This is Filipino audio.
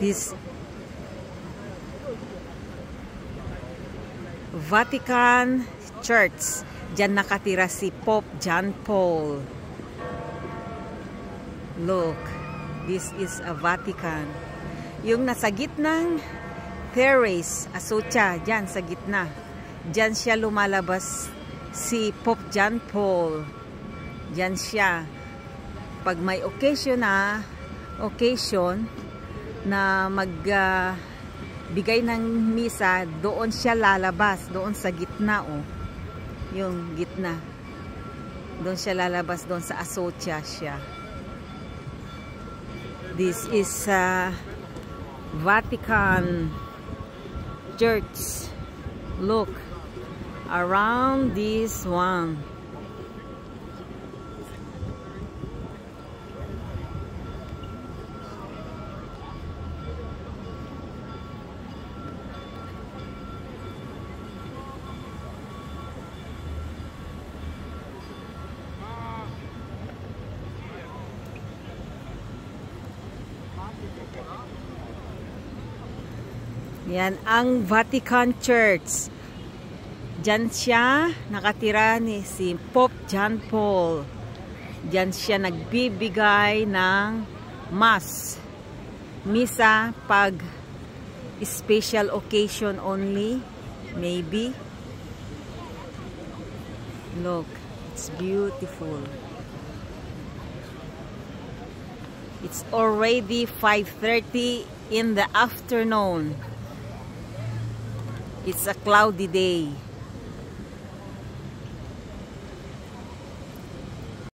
This Vatican Church. Diyan nakatira si Pope John Paul. Look, this is a Vatican. Yung nasa gitnang terrace, Asocha, diyan sa gitna. Diyan siya lumalabas si Pope John Paul. Diyan siya. Pag may occasion na, occasion na mag uh, bigay ng misa, doon siya lalabas, doon sa gitna oh. Yung gitna. Doon siya lalabas, doon sa Asocia siya. This is uh, Vatican Church. Look, around this one. Yan ang Vatican Church. Diyan siya nakatira ni si Pope John Paul. Diyan siya nagbibigay ng mass. Misa pag special occasion only. Maybe. Look, it's beautiful. It's already 5.30 in the afternoon. It's a cloudy day.